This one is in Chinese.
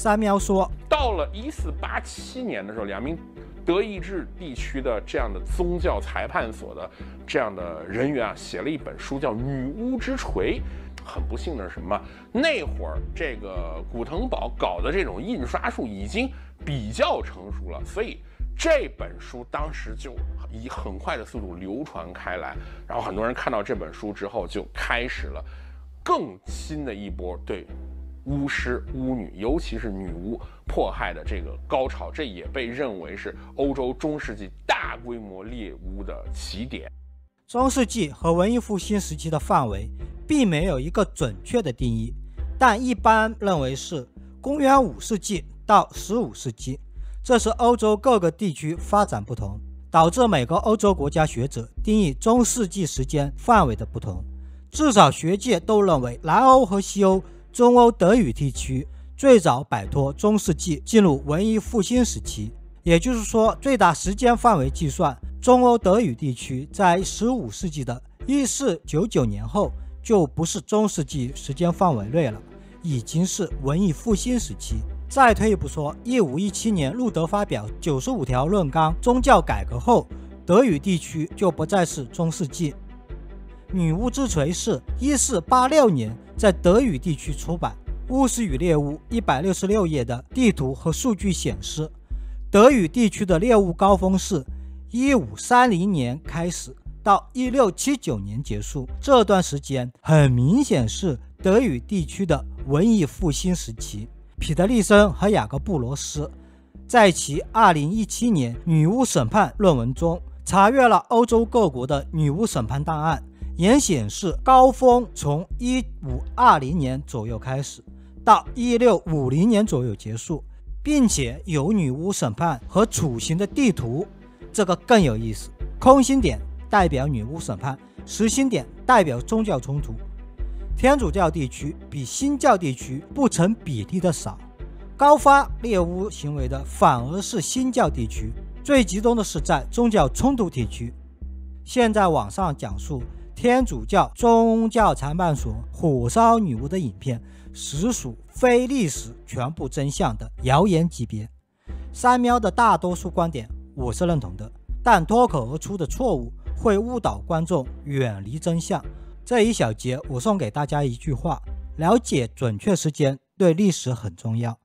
三喵说，到了一四八七年的时候，两名德意志地区的这样的宗教裁判所的这样的人员啊，写了一本书，叫《女巫之锤》。很不幸的是什么？那会儿这个古腾堡搞的这种印刷术已经比较成熟了，所以这本书当时就以很快的速度流传开来。然后很多人看到这本书之后，就开始了更新的一波对巫师、巫女，尤其是女巫迫害的这个高潮。这也被认为是欧洲中世纪大规模猎巫的起点。中世纪和文艺复兴时期的范围。并没有一个准确的定义，但一般认为是公元五世纪到十五世纪。这是欧洲各个地区发展不同，导致每个欧洲国家学者定义中世纪时间范围的不同。至少学界都认为，南欧和西欧、中欧德语地区最早摆脱中世纪，进入文艺复兴时期。也就是说，最大时间范围计算，中欧德语地区在十五世纪的一四九九年后。就不是中世纪时间范围内了，已经是文艺复兴时期。再退一步说，一五一七年路德发表九十五条论纲宗教改革后，德语地区就不再是中世纪。《女巫之锤》是一四八六年在德语地区出版，《巫师与猎巫》一百六十六页的地图和数据显示，德语地区的猎巫高峰是一五三零年开始。到一六七九年结束，这段时间很明显是德语地区的文艺复兴时期。彼得利森和雅各布罗斯在其二零一七年《女巫审判》论文中查阅了欧洲各国的女巫审判档案，也显示高峰从一五二零年左右开始，到一六五零年左右结束，并且有女巫审判和处刑的地图。这个更有意思，空心点。代表女巫审判，实心点代表宗教冲突。天主教地区比新教地区不成比例的少，高发猎巫行为的反而是新教地区，最集中的是在宗教冲突地区。现在网上讲述天主教宗教裁判所火烧女巫的影片，实属非历史全部真相的谣言级别。三喵的大多数观点我是认同的，但脱口而出的错误。会误导观众远离真相。这一小节，我送给大家一句话：了解准确时间对历史很重要。